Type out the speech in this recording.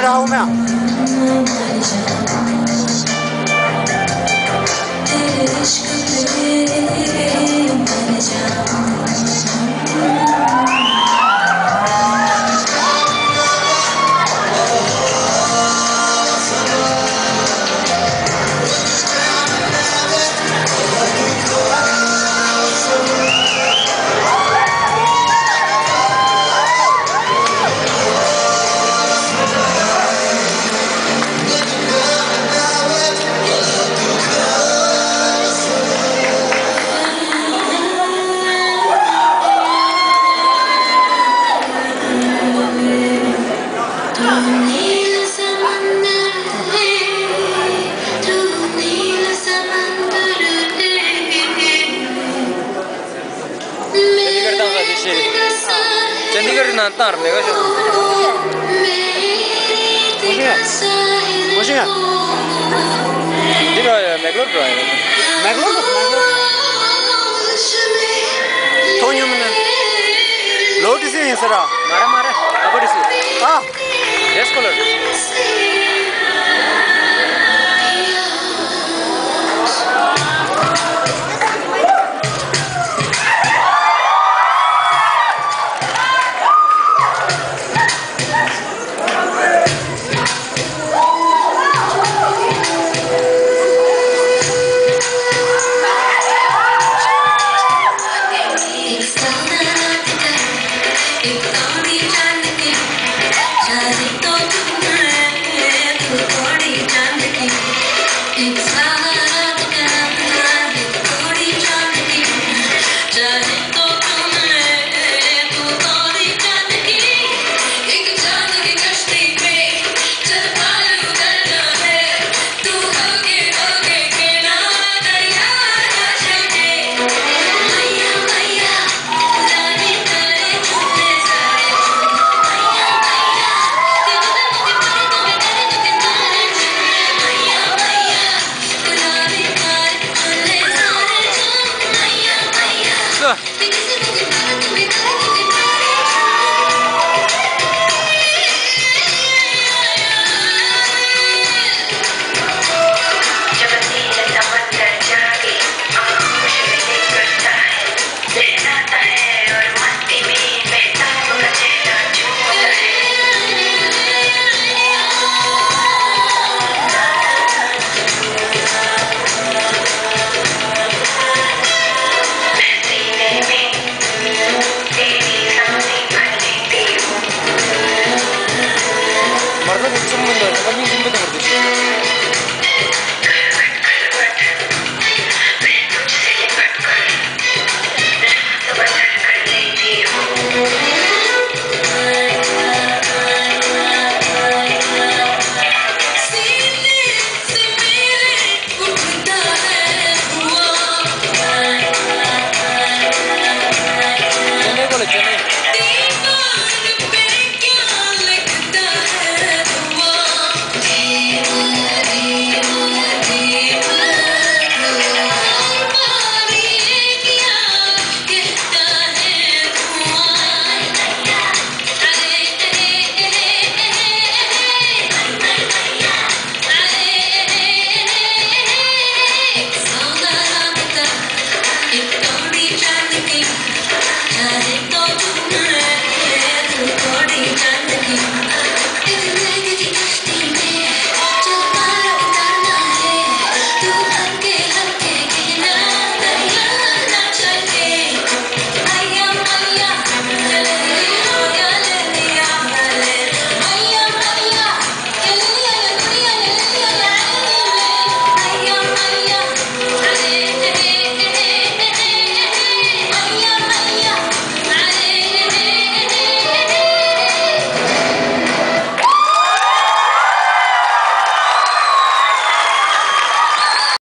Let her home out. Tarde ka siya. Musinga. Musinga. Hindi ba yun? Meglod ba yun? Meglod? Tonyo mo na. Lotus yun sara. Mara mara. Ako disi. Ah. Yes color. biu biu 신분들, 한국 신분들 모르겠어요.